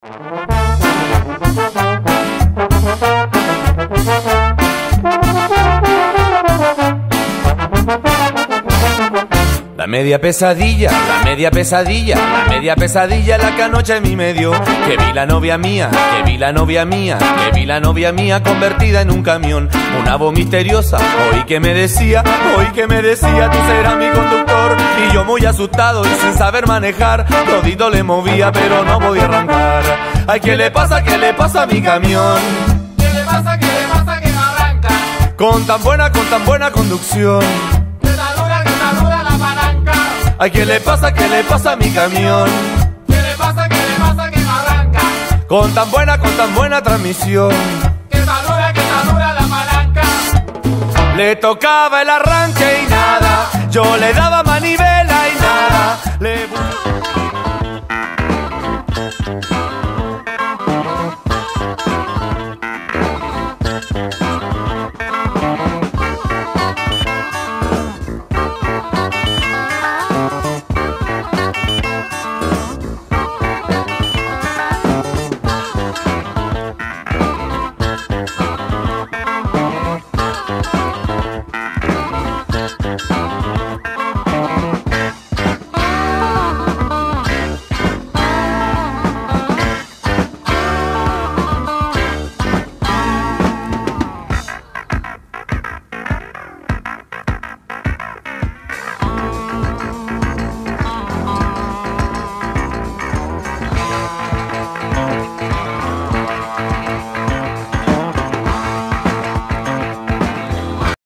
La media pesadilla, la media pesadilla, la media pesadilla la que anoche mi medio. Que vi la novia mía, que vi la novia mía, que vi la novia mía convertida en un camión. Una voz misteriosa, hoy que me decía, hoy que me decía, tú serás mi muy asustado y sin saber manejar, todito le movía pero no podía arrancar. Ay, ¿qué le pasa, qué le pasa a mi camión? ¿Qué le pasa, qué le pasa que no arranca? Con tan buena, con tan buena conducción. Que está dura, que está dura la palanca. Ay, ¿qué le pasa, qué le pasa a mi camión? ¿Qué le pasa, qué le pasa que no arranca? Con tan buena, con tan buena transmisión. Le tocaba el arranque y nada. Yo le daba manivela y nada. Música